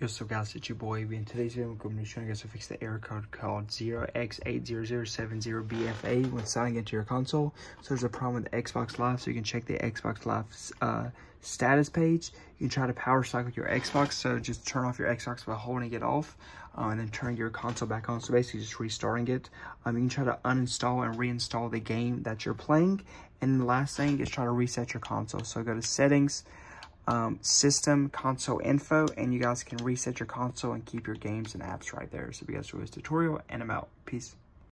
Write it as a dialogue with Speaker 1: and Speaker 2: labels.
Speaker 1: Yo, so guys, it's your boy. In today's video, I'm going to be showing you guys how to fix the error code called 0x80070BFA when signing into your console. So there's a problem with Xbox Live, so you can check the Xbox Live uh, status page. You can try to power cycle your Xbox, so just turn off your Xbox by holding it off uh, and then turn your console back on. So basically just restarting it. Um, you can try to uninstall and reinstall the game that you're playing. And the last thing is try to reset your console. So go to settings, um, system console info and you guys can reset your console and keep your games and apps right there. So if you guys enjoy this tutorial and I'm out. Peace.